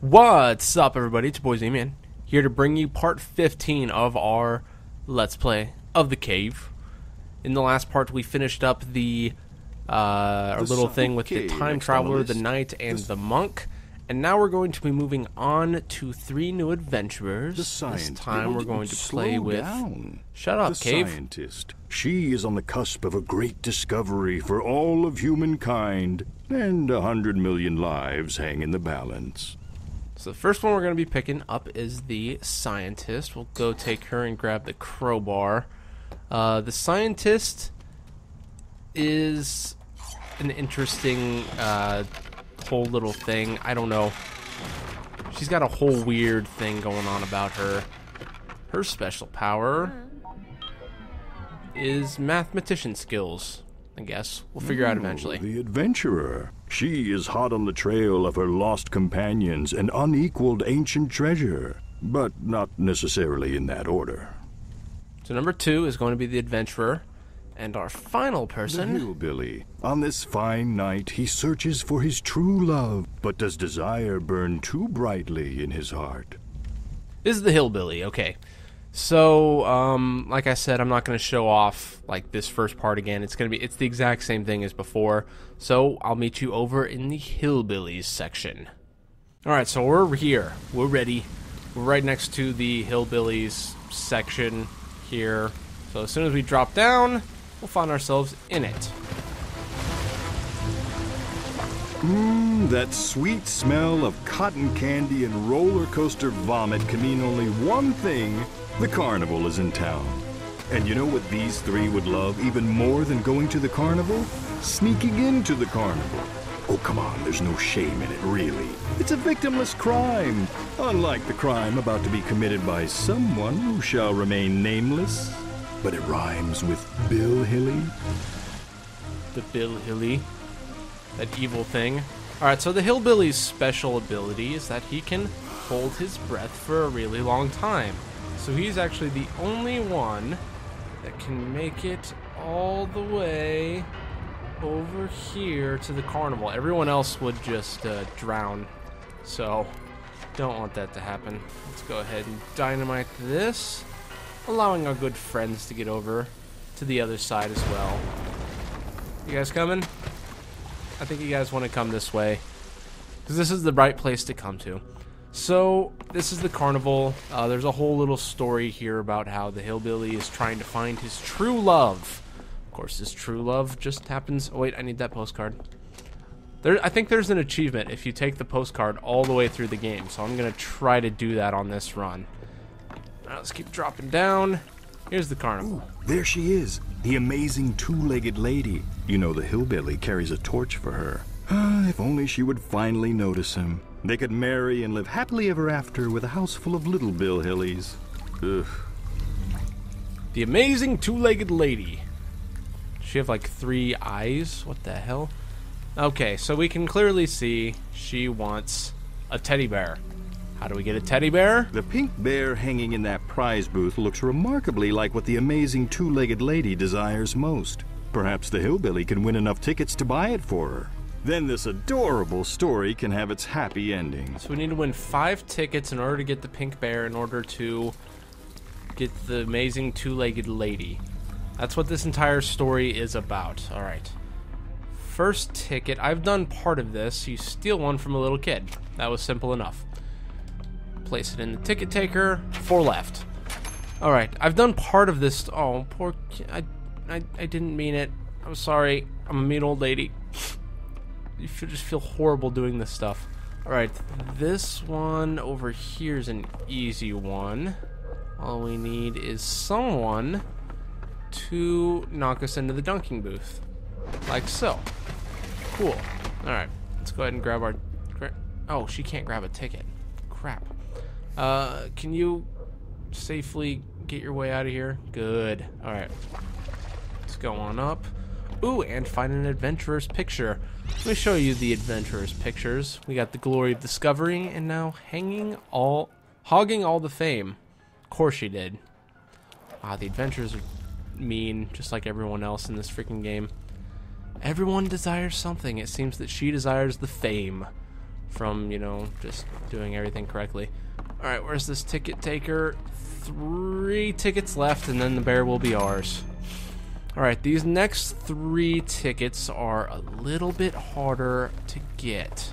What's up, everybody? It's your boy Z-Man, here to bring you part 15 of our Let's Play of the Cave. In the last part, we finished up the, uh, our little thing with the Time next on the Traveler, the. Knight, and the Monk. And now we're going to be moving on to three new adventurers. The this time we're going to play with... Down. Shut up, the Cave. scientist. She is on the cusp of a great discovery for all of humankind, and a hundred million lives hang in the balance. So the first one we're going to be picking up is the scientist. We'll go take her and grab the crowbar. Uh, the scientist is an interesting uh, whole little thing. I don't know. She's got a whole weird thing going on about her. Her special power is mathematician skills. I guess we'll figure out eventually. The adventurer. She is hot on the trail of her lost companions and unequaled ancient treasure, but not necessarily in that order. So number two is going to be the adventurer, and our final person. The hillbilly. On this fine night, he searches for his true love, but does desire burn too brightly in his heart? This is the hillbilly. Okay. So, um, like I said, I'm not going to show off like this first part again. It's going to be it's the exact same thing as before. So, I'll meet you over in the hillbillies section. All right, so we're here. We're ready. We're right next to the hillbillies section here. So, as soon as we drop down, we'll find ourselves in it. Mmm, that sweet smell of cotton candy and roller coaster vomit can mean only one thing the carnival is in town. And you know what these three would love even more than going to the carnival? Sneaking into the carnival. Oh, come on, there's no shame in it, really. It's a victimless crime, unlike the crime about to be committed by someone who shall remain nameless. But it rhymes with Bill Hilly. the Bill Hilly, that evil thing. Alright, so the Hillbilly's special ability is that he can hold his breath for a really long time. So he's actually the only one that can make it all the way over here to the carnival. Everyone else would just uh, drown. So, don't want that to happen. Let's go ahead and dynamite this, allowing our good friends to get over to the other side as well. You guys coming? I think you guys want to come this way. Because this is the right place to come to. So, this is the carnival. Uh, there's a whole little story here about how the hillbilly is trying to find his true love. Of course, his true love just happens. Oh, wait, I need that postcard. There, I think there's an achievement if you take the postcard all the way through the game. So, I'm going to try to do that on this run. Let's keep dropping down. Here's the carnival. There she is, the amazing two-legged lady. You know the hillbilly carries a torch for her. Ah, if only she would finally notice him. They could marry and live happily ever after with a house full of little Bill Hillies. Ugh. The amazing two-legged lady. Does she have like three eyes? What the hell? Okay, so we can clearly see she wants a teddy bear. How do we get a teddy bear? The pink bear hanging in that prize booth looks remarkably like what the amazing two-legged lady desires most. Perhaps the hillbilly can win enough tickets to buy it for her. Then this adorable story can have its happy ending. So we need to win five tickets in order to get the pink bear in order to get the amazing two-legged lady. That's what this entire story is about. All right. First ticket. I've done part of this. You steal one from a little kid. That was simple enough. Place it in the ticket taker. Four left. All right. I've done part of this. Oh, poor. I, I, I didn't mean it. I'm sorry. I'm a mean old lady. You should just feel horrible doing this stuff. All right. This one over here is an easy one. All we need is someone to knock us into the dunking booth. Like so. Cool. Alright, let's go ahead and grab our. Oh, she can't grab a ticket. Crap. Uh, can you safely get your way out of here? Good. Alright. Let's go on up. Ooh, and find an adventurer's picture. Let me show you the adventurer's pictures. We got the glory of discovery, and now hanging all, hogging all the fame. Of course she did. Ah, the adventurers are mean, just like everyone else in this freaking game. Everyone desires something. It seems that she desires the fame. from, you know, just doing everything correctly. Alright, where's this ticket taker? Three tickets left, and then the bear will be ours. Alright, these next three tickets are a little bit harder to get.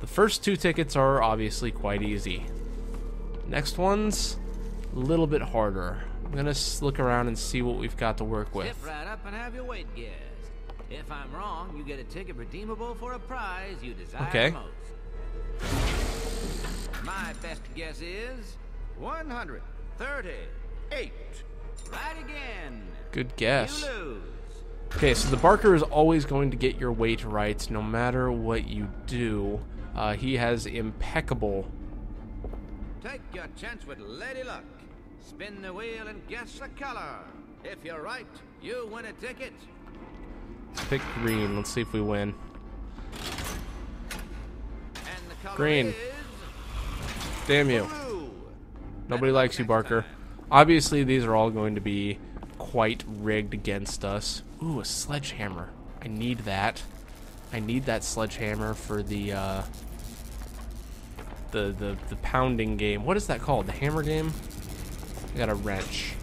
The first two tickets are obviously quite easy. Next one's a little bit harder. I'm gonna look around and see what we've got to work with. Step right up and have your weight guessed. If I'm wrong, you get a ticket redeemable for a prize you desire Okay. most. My best guess is 138. Right again. Good guess. Okay, so the Barker is always going to get your weight right no matter what you do. Uh, he has impeccable. Take your chance with Lady Luck. Spin the wheel and guess the color. If you're right, you win a ticket. Let's pick green. Let's see if we win. And the color Green. Damn you. Nobody likes you, Barker. Obviously, these are all going to be quite rigged against us. Ooh, a sledgehammer. I need that. I need that sledgehammer for the uh, the the the pounding game. What is that called? The hammer game. I got a wrench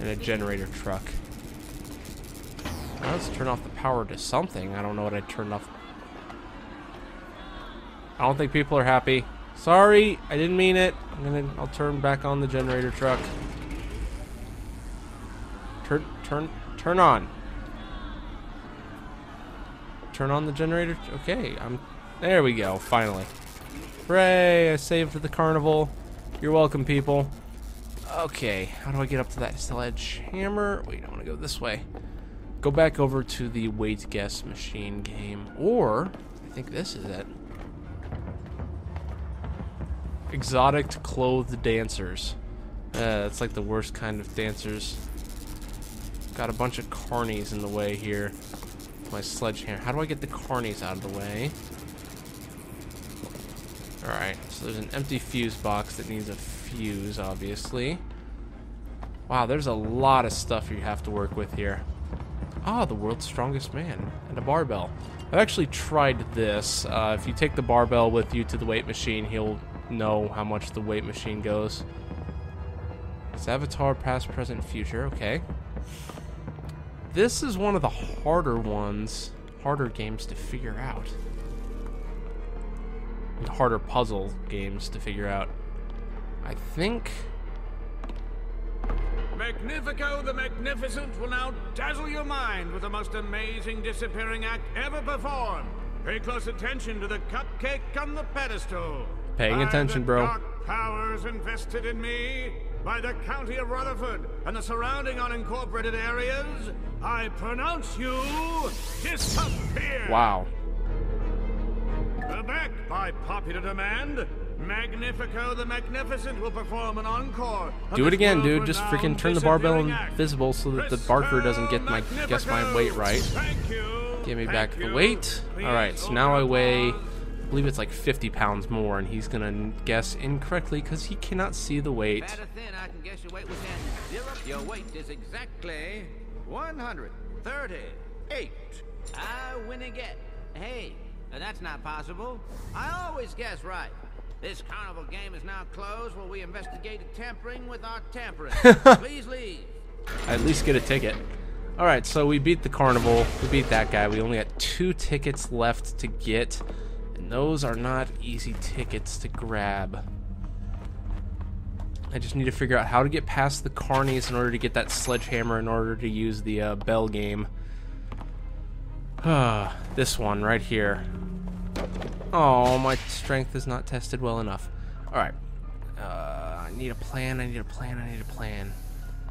and a generator truck. Let's turn off the power to something. I don't know what I turned off. I don't think people are happy. Sorry, I didn't mean it. I'm gonna. I'll turn back on the generator truck. Turn, turn, turn on. Turn on the generator. Okay, I'm. There we go. Finally. Hooray! I saved the carnival. You're welcome, people. Okay, how do I get up to that sledgehammer? Wait, I want to go this way. Go back over to the weight guess machine game, or I think this is it. Exotic clothed dancers. Uh, like the worst kind of dancers. Got a bunch of carnies in the way here. My sledgehammer. How do I get the carnies out of the way? Alright, so there's an empty fuse box that needs a fuse, obviously. Wow, there's a lot of stuff you have to work with here. Ah, the world's strongest man. And a barbell. I've actually tried this. Uh, if you take the barbell with you to the weight machine, he'll know how much the weight machine goes. It's Zavtar, past, present, future. Okay. This is one of the harder ones, harder games to figure out. Harder puzzle games to figure out. I think. Magnifico the Magnificent will now dazzle your mind with the most amazing disappearing act ever performed. Pay close attention to the cupcake on the pedestal. Paying attention, bro. Powers invested in me by the county of Rutherford and the surrounding unincorporated areas. I pronounce you disappear. Wow. Back by popular demand, Magnifico the Magnificent will perform an encore. Do it again, dude. Just freaking turn the barbell invisible so that the Barker doesn't get my guess my weight right. You. Give me Thank back the weight. All right, so now I weigh. I believe it's like 50 pounds more, and he's gonna guess incorrectly because he cannot see the weight. Thin, I can guess your weight. Your weight is exactly 138. I win again. Hey, that's not possible. I always guess right. This carnival game is now closed while we investigate tampering with our tampering. Please leave. I at least get a ticket. All right, so we beat the carnival. We beat that guy. We only got two tickets left to get, and those are not easy tickets to grab. I just need to figure out how to get past the carnies in order to get that sledgehammer in order to use the uh, bell game. This one right here. Oh, my strength is not tested well enough. All right. Uh, I need a plan. I need a plan. I need a plan.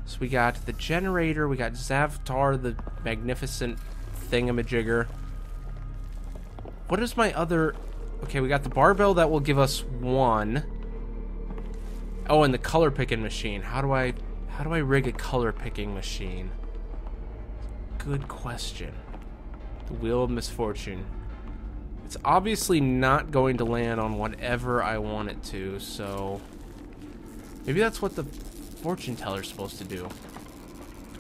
So we got the generator. We got Zavtar, the magnificent thingamajigger. What is my other? Okay, we got the barbell that will give us one. Oh, and the color picking machine. How do I, how do I rig a color picking machine? Good question. The wheel of misfortune. It's obviously not going to land on whatever I want it to, so maybe that's what the fortune teller's supposed to do.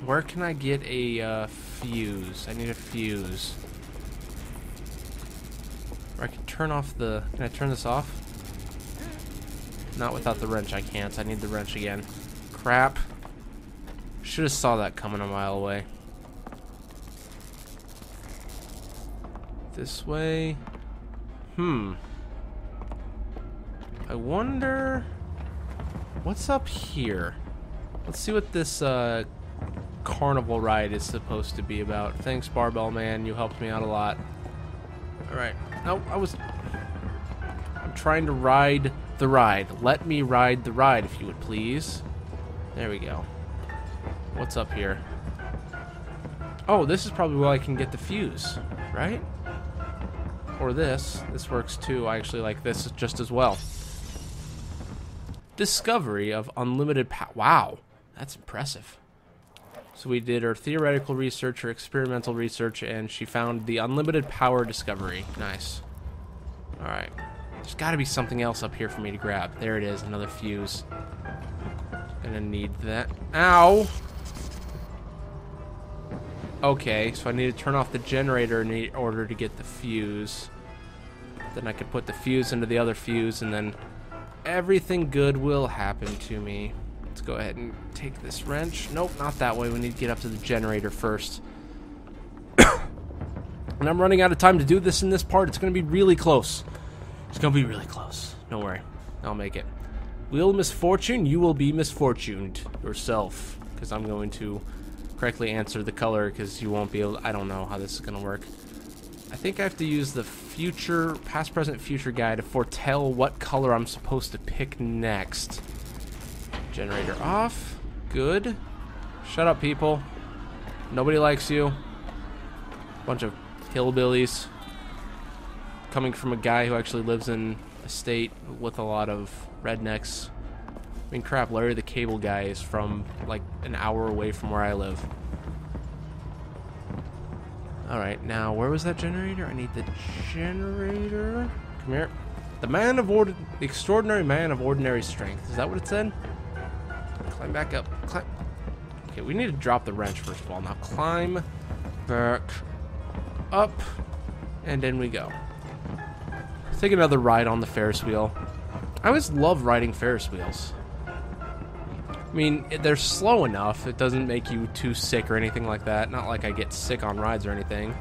Where can I get a uh, fuse? I need a fuse. I can turn off the... Can I turn this off? Not without the wrench, I can't. I need the wrench again. Crap. Should have saw that coming a mile away. This way. Hmm. I wonder... What's up here? Let's see what this uh, carnival ride is supposed to be about. Thanks, Barbell Man. You helped me out a lot. Alright. No, I was... I'm trying to ride the ride. Let me ride the ride, if you would please. There we go. What's up here? Oh, this is probably where I can get the fuse, right? Or this. This works too. I actually like this just as well. Discovery of unlimited power. Wow, that's impressive. So we did her theoretical research, her experimental research, and she found the unlimited power discovery. Nice. Alright. There's got to be something else up here for me to grab. There it is, another fuse. Gonna need that. Ow! Okay, so I need to turn off the generator in order to get the fuse. Then I could put the fuse into the other fuse, and then everything good will happen to me. Let's go ahead and take this wrench. Nope, not that way. We need to get up to the generator first. and I'm running out of time to do this in this part. It's going to be really close. It's going to be really close. Don't worry. I'll make it. Will misfortune, you will be misfortuned yourself. Because I'm going to correctly answer the color because you won't be able... I don't know how this is going to work. I think I have to use the future, past, present, future guy to foretell what color I'm supposed to pick next. Generator off. Good. Shut up, people. Nobody likes you. Bunch of hillbillies. Coming from a guy who actually lives in a state with a lot of rednecks. I mean, crap, Larry the Cable Guy is from, like, an hour away from where I live. Alright, now where was that generator? I need the generator. Come here. The man of ord the extraordinary man of ordinary strength. Is that what it said? Climb back up. Climb. Okay, we need to drop the wrench first of all. Now climb back up, and then we go. take another ride on the Ferris wheel. I always love riding Ferris wheels. I mean, they're slow enough. It doesn't make you too sick or anything like that. Not like I get sick on rides or anything.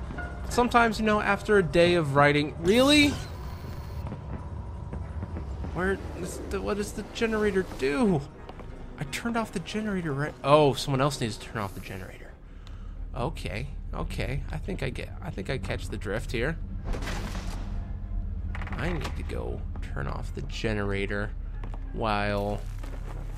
Sometimes, you know, after a day of riding... Really? Where... The, what does the generator do? I turned off the generator right... Oh, someone else needs to turn off the generator. Okay, okay. I think I get... I think I catch the drift here. I need to go turn off the generator while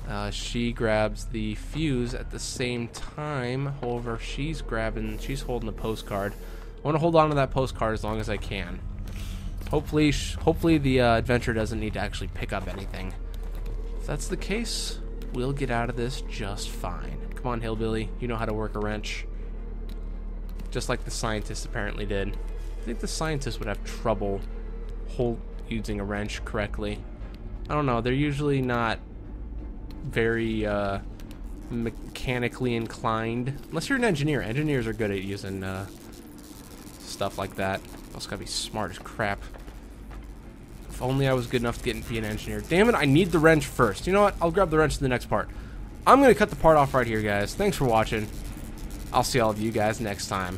uh, she grabs the fuse at the same time. However, she's grabbing, she's holding the postcard. I want to hold on to that postcard as long as I can. Hopefully, hopefully the uh, adventure doesn't need to actually pick up anything. If that's the case, we'll get out of this just fine. Come on, Hillbilly. You know how to work a wrench. Just like the scientists apparently did. I think the scientists would have trouble hold using a wrench correctly. I don't know. They're usually not very uh, mechanically inclined. Unless you're an engineer. Engineers are good at using uh, stuff like that. Also gotta be smart as crap. If only I was good enough to get and be an engineer. Damn it, I need the wrench first. You know what? I'll grab the wrench in the next part. I'm gonna cut the part off right here, guys. Thanks for watching. I'll see all of you guys next time.